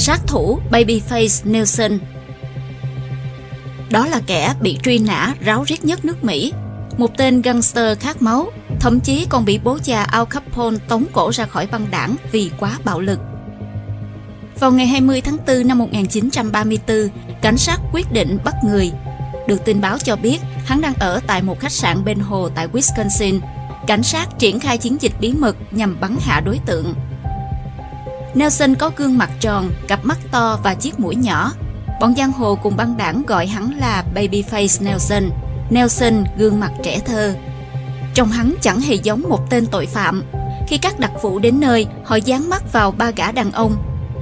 sát thủ Babyface Nelson. Đó là kẻ bị truy nã ráo riết nhất nước Mỹ, một tên gangster khát máu, thậm chí còn bị bố già Al Capone tống cổ ra khỏi băng đảng vì quá bạo lực. Vào ngày 20 tháng 4 năm 1934, cảnh sát quyết định bắt người. Được tin báo cho biết hắn đang ở tại một khách sạn bên hồ tại Wisconsin. Cảnh sát triển khai chiến dịch bí mật nhằm bắn hạ đối tượng. Nelson có gương mặt tròn, cặp mắt to và chiếc mũi nhỏ. Bọn giang hồ cùng băng đảng gọi hắn là Babyface Nelson. Nelson gương mặt trẻ thơ. Trông hắn chẳng hề giống một tên tội phạm. Khi các đặc vụ đến nơi, họ dán mắt vào ba gã đàn ông.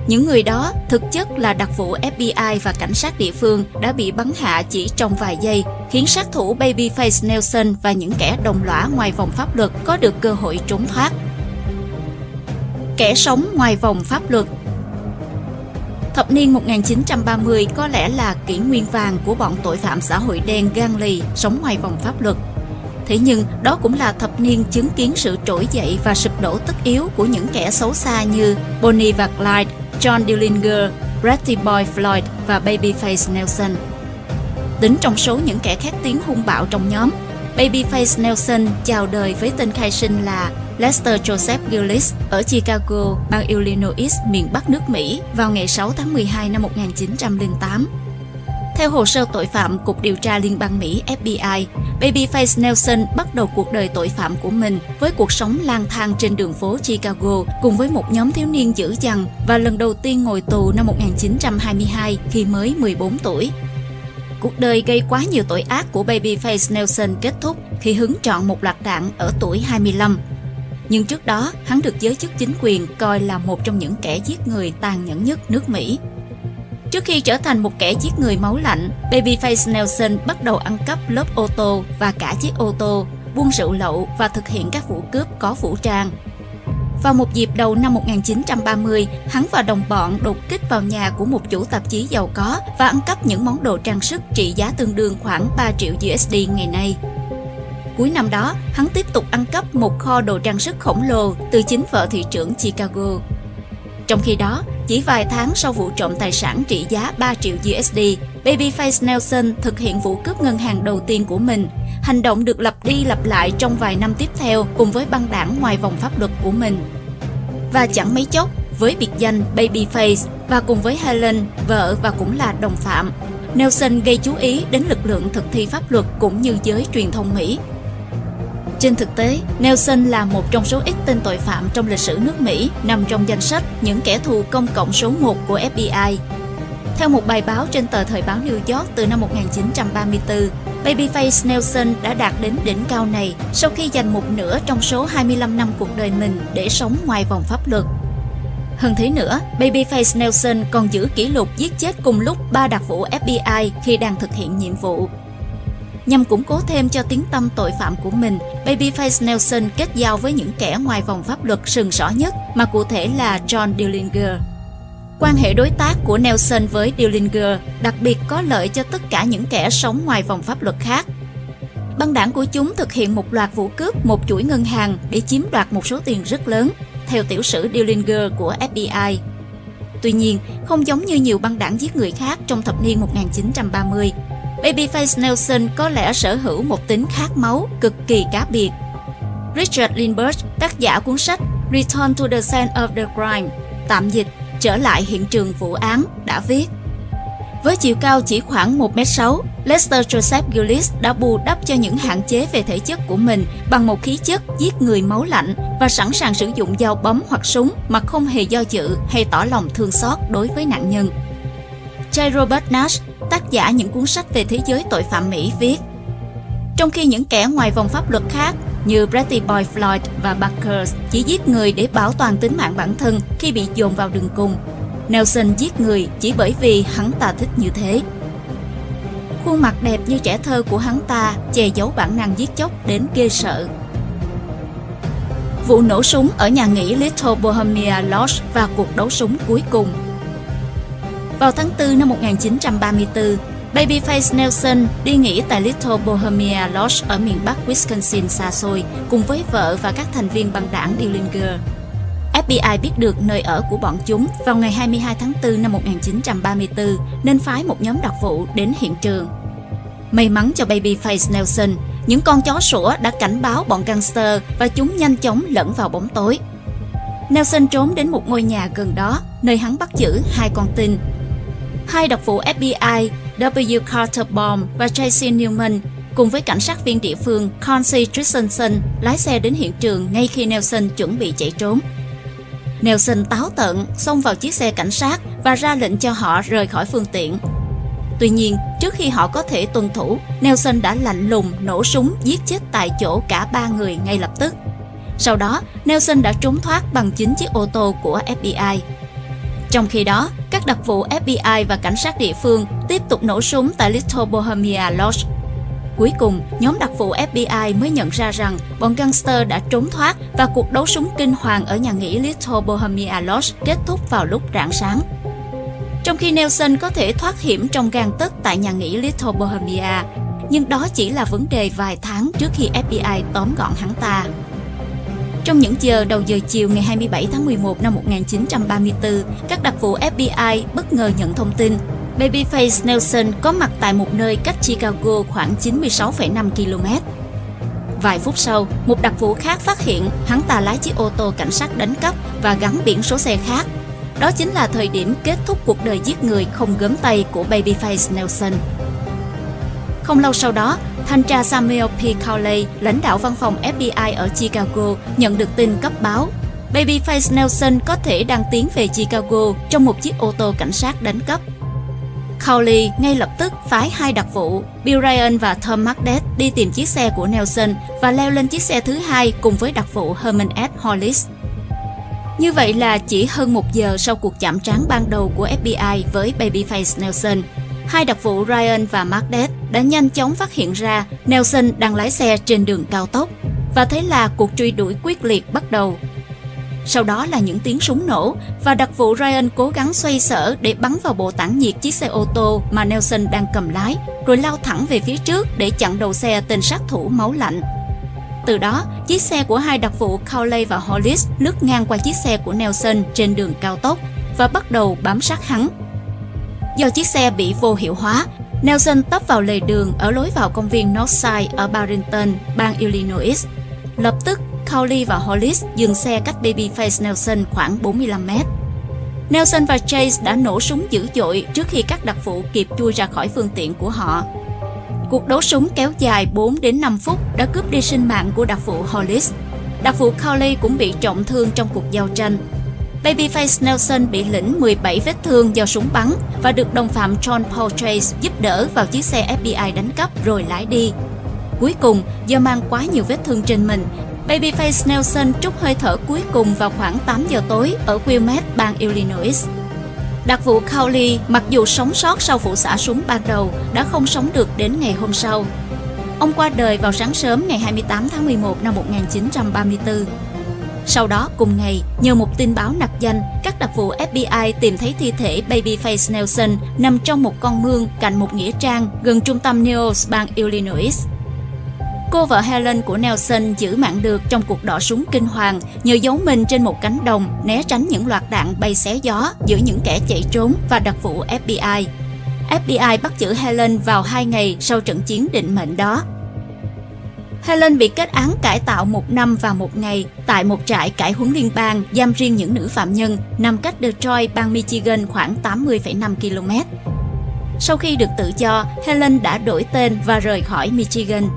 Những người đó thực chất là đặc vụ FBI và cảnh sát địa phương đã bị bắn hạ chỉ trong vài giây, khiến sát thủ Babyface Nelson và những kẻ đồng lõa ngoài vòng pháp luật có được cơ hội trốn thoát kẻ sống ngoài vòng pháp luật. Thập niên 1930 có lẽ là kỷ nguyên vàng của bọn tội phạm xã hội đen gan lì sống ngoài vòng pháp luật. Thế nhưng đó cũng là thập niên chứng kiến sự trỗi dậy và sụp đổ tất yếu của những kẻ xấu xa như Bonnie và Clyde, John Dillinger, Ratty Boy Floyd và Babyface Nelson. Tính trong số những kẻ khét tiếng hung bạo trong nhóm, Babyface Nelson chào đời với tên khai sinh là Lester Joseph Gillis ở Chicago, bang Illinois, miền Bắc nước Mỹ vào ngày 6 tháng 12 năm 1908. Theo hồ sơ tội phạm Cục Điều tra Liên bang Mỹ FBI, Babyface Nelson bắt đầu cuộc đời tội phạm của mình với cuộc sống lang thang trên đường phố Chicago cùng với một nhóm thiếu niên dữ dằn và lần đầu tiên ngồi tù năm 1922 khi mới 14 tuổi. Cuộc đời gây quá nhiều tội ác của Babyface Nelson kết thúc khi hứng chọn một loạt đạn ở tuổi 25 nhưng trước đó hắn được giới chức chính quyền coi là một trong những kẻ giết người tàn nhẫn nhất nước Mỹ. Trước khi trở thành một kẻ giết người máu lạnh, Babyface Nelson bắt đầu ăn cắp lớp ô tô và cả chiếc ô tô, buôn rượu lậu và thực hiện các vụ cướp có vũ trang. Vào một dịp đầu năm 1930, hắn và đồng bọn đột kích vào nhà của một chủ tạp chí giàu có và ăn cắp những món đồ trang sức trị giá tương đương khoảng 3 triệu USD ngày nay. Cuối năm đó, hắn tiếp tục ăn cắp một kho đồ trang sức khổng lồ từ chính vợ thị trưởng Chicago. Trong khi đó, chỉ vài tháng sau vụ trộm tài sản trị giá 3 triệu USD, Babyface Nelson thực hiện vụ cướp ngân hàng đầu tiên của mình. Hành động được lặp đi lặp lại trong vài năm tiếp theo cùng với băng đảng ngoài vòng pháp luật của mình. Và chẳng mấy chốc, với biệt danh Babyface và cùng với Helen, vợ và cũng là đồng phạm, Nelson gây chú ý đến lực lượng thực thi pháp luật cũng như giới truyền thông Mỹ trên thực tế, Nelson là một trong số ít tên tội phạm trong lịch sử nước Mỹ nằm trong danh sách những kẻ thù công cộng số 1 của FBI. Theo một bài báo trên tờ Thời báo New York từ năm 1934, Babyface Nelson đã đạt đến đỉnh cao này sau khi dành một nửa trong số 25 năm cuộc đời mình để sống ngoài vòng pháp luật. Hơn thế nữa, Babyface Nelson còn giữ kỷ lục giết chết cùng lúc ba đặc vụ FBI khi đang thực hiện nhiệm vụ Nhằm củng cố thêm cho tiếng tâm tội phạm của mình, Babyface Nelson kết giao với những kẻ ngoài vòng pháp luật sừng sỏ nhất, mà cụ thể là John Dillinger. Quan hệ đối tác của Nelson với Dillinger đặc biệt có lợi cho tất cả những kẻ sống ngoài vòng pháp luật khác. Băng đảng của chúng thực hiện một loạt vụ cướp một chuỗi ngân hàng để chiếm đoạt một số tiền rất lớn, theo tiểu sử Dillinger của FBI. Tuy nhiên, không giống như nhiều băng đảng giết người khác trong thập niên 1930, Babyface Nelson có lẽ sở hữu một tính khát máu cực kỳ cá biệt. Richard Lindbergh, tác giả cuốn sách Return to the Scene of the Crime, tạm dịch trở lại hiện trường vụ án, đã viết với chiều cao chỉ khoảng 1m6, Lester Joseph Gillis đã bù đắp cho những hạn chế về thể chất của mình bằng một khí chất giết người máu lạnh và sẵn sàng sử dụng dao bấm hoặc súng mà không hề do dự hay tỏ lòng thương xót đối với nạn nhân. J. Robert Nash, tác giả những cuốn sách về thế giới tội phạm Mỹ viết Trong khi những kẻ ngoài vòng pháp luật khác như Bretty Boy Floyd và Buckers chỉ giết người để bảo toàn tính mạng bản thân khi bị dồn vào đường cùng, Nelson giết người chỉ bởi vì hắn ta thích như thế. Khuôn mặt đẹp như trẻ thơ của hắn ta che giấu bản năng giết chóc đến ghê sợ. Vụ nổ súng ở nhà nghỉ Little Bohemia Lodge và cuộc đấu súng cuối cùng vào tháng 4 năm 1934, Babyface Nelson đi nghỉ tại Little Bohemia Lodge ở miền Bắc Wisconsin xa xôi cùng với vợ và các thành viên băng đảng Dillinger. FBI biết được nơi ở của bọn chúng vào ngày 22 tháng 4 năm 1934 nên phái một nhóm đặc vụ đến hiện trường. May mắn cho Babyface Nelson, những con chó sủa đã cảnh báo bọn gangster và chúng nhanh chóng lẫn vào bóng tối. Nelson trốn đến một ngôi nhà gần đó, nơi hắn bắt giữ hai con tin. Hai đặc vụ FBI W. Carter Baum và Tracy Newman cùng với cảnh sát viên địa phương Concy Christensen lái xe đến hiện trường ngay khi Nelson chuẩn bị chạy trốn. Nelson táo tận xông vào chiếc xe cảnh sát và ra lệnh cho họ rời khỏi phương tiện. Tuy nhiên, trước khi họ có thể tuân thủ, Nelson đã lạnh lùng nổ súng giết chết tại chỗ cả ba người ngay lập tức. Sau đó, Nelson đã trốn thoát bằng chính chiếc ô tô của FBI. Trong khi đó, đặc vụ FBI và cảnh sát địa phương tiếp tục nổ súng tại Little Bohemia Lodge. Cuối cùng, nhóm đặc vụ FBI mới nhận ra rằng bọn gangster đã trốn thoát và cuộc đấu súng kinh hoàng ở nhà nghỉ Little Bohemia Lodge kết thúc vào lúc rạng sáng. Trong khi Nelson có thể thoát hiểm trong gang tấc tại nhà nghỉ Little Bohemia, nhưng đó chỉ là vấn đề vài tháng trước khi FBI tóm gọn hắn ta. Trong những giờ đầu giờ chiều ngày 27 tháng 11 năm 1934, các đặc vụ FBI bất ngờ nhận thông tin Babyface Nelson có mặt tại một nơi cách Chicago khoảng 96,5 km. Vài phút sau, một đặc vụ khác phát hiện hắn ta lái chiếc ô tô cảnh sát đánh cắp và gắn biển số xe khác. Đó chính là thời điểm kết thúc cuộc đời giết người không gớm tay của Babyface Nelson. Không lâu sau đó, thanh tra Samuel P. Cowley, lãnh đạo văn phòng FBI ở Chicago, nhận được tin cấp báo Babyface Nelson có thể đang tiến về Chicago trong một chiếc ô tô cảnh sát đánh cắp. Cowley ngay lập tức phái hai đặc vụ, Bill Ryan và Tom Magdet đi tìm chiếc xe của Nelson và leo lên chiếc xe thứ hai cùng với đặc vụ Herman S. Hollis. Như vậy là chỉ hơn một giờ sau cuộc chạm trán ban đầu của FBI với Babyface Nelson, hai đặc vụ Ryan và McDade đã nhanh chóng phát hiện ra Nelson đang lái xe trên đường cao tốc và thế là cuộc truy đuổi quyết liệt bắt đầu. Sau đó là những tiếng súng nổ và đặc vụ Ryan cố gắng xoay sở để bắn vào bộ tản nhiệt chiếc xe ô tô mà Nelson đang cầm lái, rồi lao thẳng về phía trước để chặn đầu xe tên sát thủ máu lạnh. Từ đó, chiếc xe của hai đặc vụ Cowley và Hollis lướt ngang qua chiếc xe của Nelson trên đường cao tốc và bắt đầu bám sát hắn. Do chiếc xe bị vô hiệu hóa, Nelson tấp vào lề đường ở lối vào công viên Northside ở Barrington, bang Illinois. Lập tức, Cowley và Hollis dừng xe cách Babyface Nelson khoảng 45 mét. Nelson và Chase đã nổ súng dữ dội trước khi các đặc vụ kịp chui ra khỏi phương tiện của họ. Cuộc đấu súng kéo dài 4 đến 5 phút đã cướp đi sinh mạng của đặc vụ Hollis. Đặc vụ Cowley cũng bị trọng thương trong cuộc giao tranh. Babyface Nelson bị lĩnh 17 vết thương do súng bắn và được đồng phạm John Paul Chase giúp đỡ vào chiếc xe FBI đánh cắp rồi lái đi. Cuối cùng, do mang quá nhiều vết thương trên mình, Babyface Nelson trút hơi thở cuối cùng vào khoảng 8 giờ tối ở Wilmette, bang Illinois. Đặc vụ Cowley mặc dù sống sót sau vụ xả súng ban đầu đã không sống được đến ngày hôm sau. Ông qua đời vào sáng sớm ngày 28 tháng 11 năm 1934. Sau đó cùng ngày, nhờ một tin báo nặc danh, các đặc vụ FBI tìm thấy thi thể Babyface Nelson nằm trong một con mương cạnh một nghĩa trang gần trung tâm Neos, bang Illinois. Cô vợ Helen của Nelson giữ mạng được trong cuộc đọ súng kinh hoàng nhờ giấu mình trên một cánh đồng né tránh những loạt đạn bay xé gió giữa những kẻ chạy trốn và đặc vụ FBI. FBI bắt giữ Helen vào hai ngày sau trận chiến định mệnh đó. Helen bị kết án cải tạo một năm và một ngày tại một trại cải huấn liên bang giam riêng những nữ phạm nhân nằm cách Detroit, bang Michigan khoảng 80,5 km. Sau khi được tự do, Helen đã đổi tên và rời khỏi Michigan.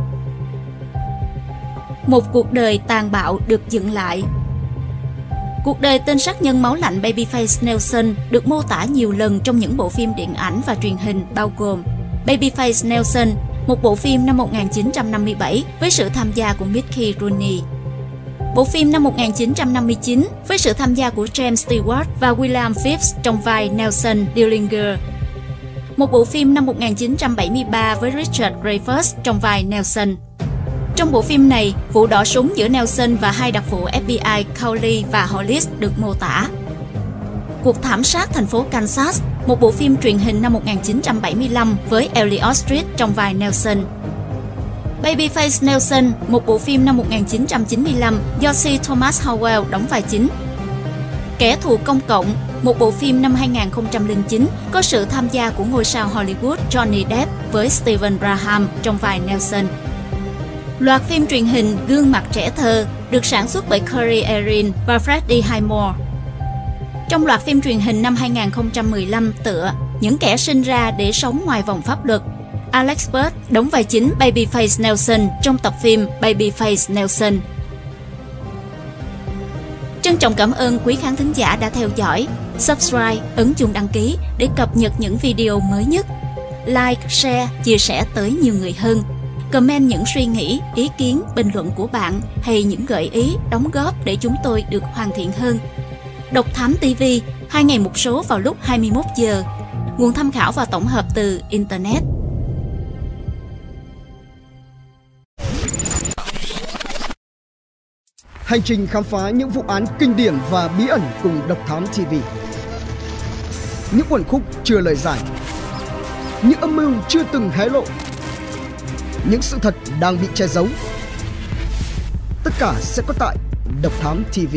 Một cuộc đời tàn bạo được dựng lại Cuộc đời tên sát nhân máu lạnh Babyface Nelson được mô tả nhiều lần trong những bộ phim điện ảnh và truyền hình bao gồm Babyface Nelson, một bộ phim năm 1957 với sự tham gia của Mickey Rooney. Bộ phim năm 1959 với sự tham gia của James Stewart và William Phipps trong vai Nelson Dillinger. Một bộ phim năm 1973 với Richard Dreyfuss trong vai Nelson. Trong bộ phim này, vụ đỏ súng giữa Nelson và hai đặc vụ FBI Cowley và Hollis được mô tả. Cuộc thảm sát thành phố Kansas, một bộ phim truyền hình năm 1975 với Elliot Street trong vai Nelson. Babyface Nelson, một bộ phim năm 1995 do C. Thomas Howell đóng vai chính. Kẻ thù công cộng, một bộ phim năm 2009 có sự tham gia của ngôi sao Hollywood Johnny Depp với Steven Graham trong vai Nelson. Loạt phim truyền hình Gương mặt trẻ thơ được sản xuất bởi Curry Erin và Freddie Highmore. Trong loạt phim truyền hình năm 2015 tựa Những kẻ sinh ra để sống ngoài vòng pháp luật, Alex Bird đóng vai chính Babyface Nelson trong tập phim Babyface Nelson. Trân trọng cảm ơn quý khán thính giả đã theo dõi. Subscribe, ấn chuông đăng ký để cập nhật những video mới nhất. Like, share, chia sẻ tới nhiều người hơn. Comment những suy nghĩ, ý kiến, bình luận của bạn hay những gợi ý, đóng góp để chúng tôi được hoàn thiện hơn. Độc Thám TV, hai ngày một số vào lúc 21 giờ. Nguồn tham khảo và tổng hợp từ Internet. Hành trình khám phá những vụ án kinh điển và bí ẩn cùng Độc Thám TV. Những quần khúc chưa lời giải. Những âm mưu chưa từng hé lộ. Những sự thật đang bị che giấu. Tất cả sẽ có tại Độc Thám TV.